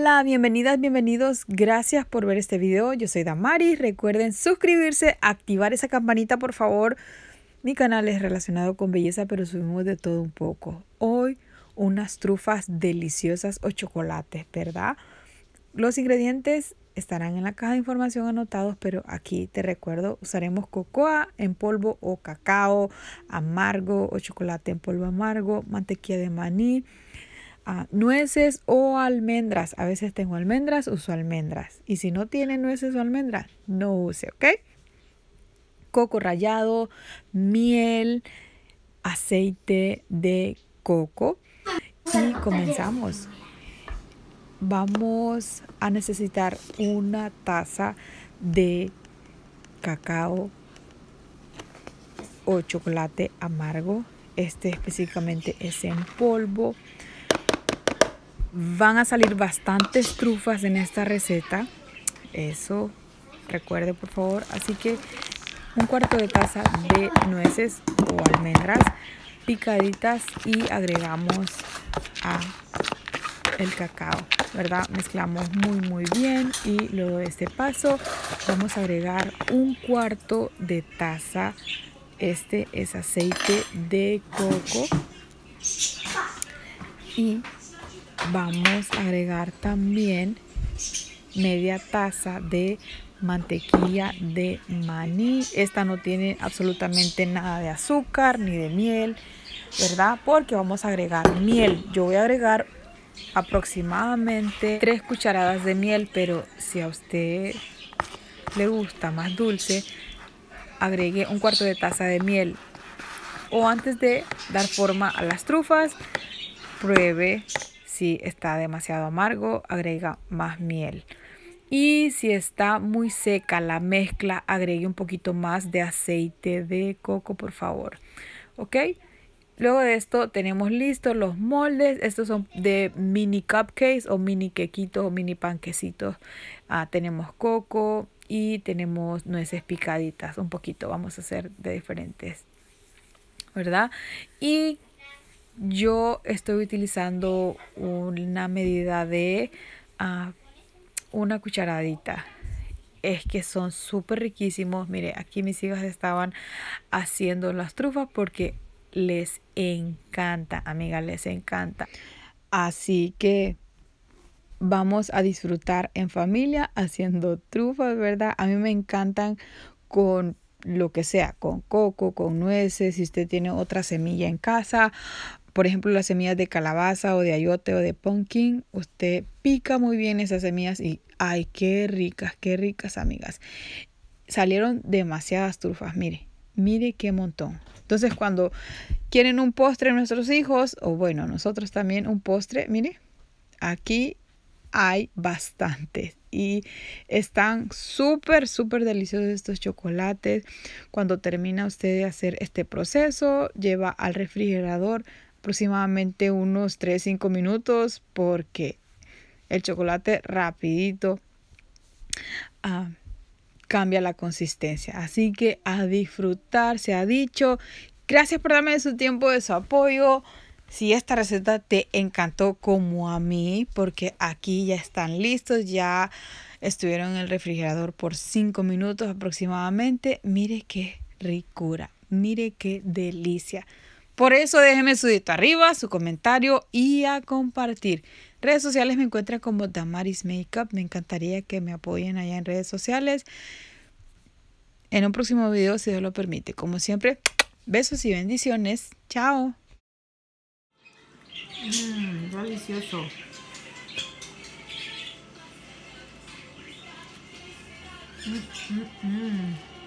Hola, bienvenidas, bienvenidos. Gracias por ver este video. Yo soy Damari. Recuerden suscribirse, activar esa campanita, por favor. Mi canal es relacionado con belleza, pero subimos de todo un poco. Hoy unas trufas deliciosas o chocolates, ¿verdad? Los ingredientes estarán en la caja de información anotados, pero aquí te recuerdo, usaremos cocoa en polvo o cacao amargo o chocolate en polvo amargo, mantequilla de maní, nueces o almendras. A veces tengo almendras, uso almendras. Y si no tiene nueces o almendras, no use, ¿ok? Coco rallado, miel, aceite de coco. Y comenzamos. Vamos a necesitar una taza de cacao o chocolate amargo. Este específicamente es en polvo. Van a salir bastantes trufas en esta receta. Eso recuerde por favor. Así que un cuarto de taza de nueces o almendras picaditas y agregamos a el cacao, ¿verdad? Mezclamos muy muy bien y luego de este paso vamos a agregar un cuarto de taza. Este es aceite de coco y vamos a agregar también media taza de mantequilla de maní. Esta no tiene absolutamente nada de azúcar ni de miel, ¿verdad? Porque vamos a agregar miel. Yo voy a agregar aproximadamente 3 cucharadas de miel, pero si a usted le gusta más dulce, agregue un cuarto de taza de miel. O antes de dar forma a las trufas, pruebe si está demasiado amargo, agrega más miel. Y si está muy seca la mezcla, agregue un poquito más de aceite de coco, por favor. ¿Ok? Luego de esto tenemos listos los moldes. Estos son de mini cupcakes o mini quequitos o mini panquecitos. Ah, tenemos coco y tenemos nueces picaditas. Un poquito vamos a hacer de diferentes. ¿Verdad? Y yo estoy utilizando una medida de uh, una cucharadita. Es que son súper riquísimos. Mire, aquí mis hijas estaban haciendo las trufas porque les encanta, amiga, les encanta. Así que vamos a disfrutar en familia haciendo trufas, ¿verdad? A mí me encantan con lo que sea, con coco, con nueces, si usted tiene otra semilla en casa por ejemplo, las semillas de calabaza o de ayote o de pumpkin, usted pica muy bien esas semillas y ay, qué ricas, qué ricas, amigas. Salieron demasiadas trufas, mire, mire qué montón. Entonces, cuando quieren un postre nuestros hijos, o bueno, nosotros también un postre, mire, aquí hay bastantes y están súper, súper deliciosos estos chocolates. Cuando termina usted de hacer este proceso, lleva al refrigerador aproximadamente unos 3-5 minutos porque el chocolate rapidito ah, cambia la consistencia. Así que a disfrutar, se ha dicho. Gracias por darme su tiempo, de su apoyo. Si esta receta te encantó como a mí, porque aquí ya están listos, ya estuvieron en el refrigerador por 5 minutos aproximadamente. Mire qué ricura, mire qué delicia. Por eso déjeme su dedito arriba, su comentario y a compartir. Redes sociales me encuentran como Damaris Makeup. Me encantaría que me apoyen allá en redes sociales. En un próximo video, si Dios lo permite. Como siempre, besos y bendiciones. Chao. Mmm, delicioso. Mmm, mmm, mmm.